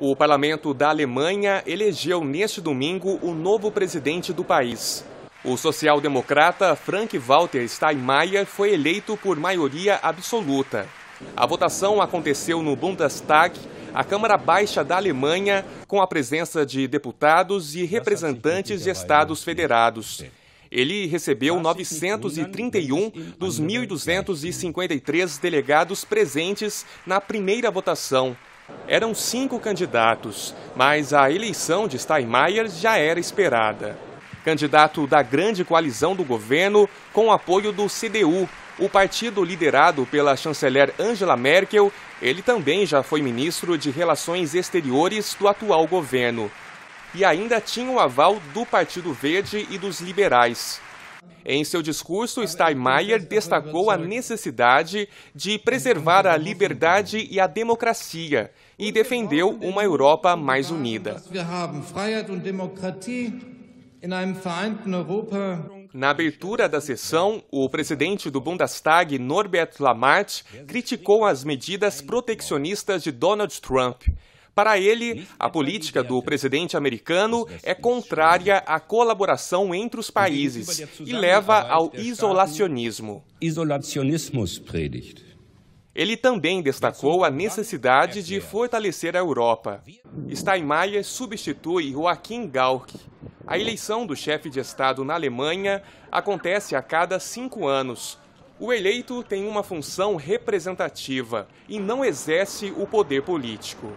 O parlamento da Alemanha elegeu neste domingo o novo presidente do país. O social-democrata Frank-Walter Steinmeier foi eleito por maioria absoluta. A votação aconteceu no Bundestag, a Câmara Baixa da Alemanha, com a presença de deputados e representantes de estados federados. Ele recebeu 931 dos 1.253 delegados presentes na primeira votação. Eram cinco candidatos, mas a eleição de Steinmeier já era esperada. Candidato da grande coalizão do governo, com apoio do CDU, o partido liderado pela chanceler Angela Merkel, ele também já foi ministro de Relações Exteriores do atual governo. E ainda tinha o aval do Partido Verde e dos liberais. Em seu discurso, Steinmeier destacou a necessidade de preservar a liberdade e a democracia e defendeu uma Europa mais unida. Na abertura da sessão, o presidente do Bundestag, Norbert Lammert, criticou as medidas protecionistas de Donald Trump. Para ele, a política do presidente americano é contrária à colaboração entre os países e leva ao isolacionismo. Ele também destacou a necessidade de fortalecer a Europa. Steinmeier substitui Joachim Gauck. A eleição do chefe de Estado na Alemanha acontece a cada cinco anos. O eleito tem uma função representativa e não exerce o poder político.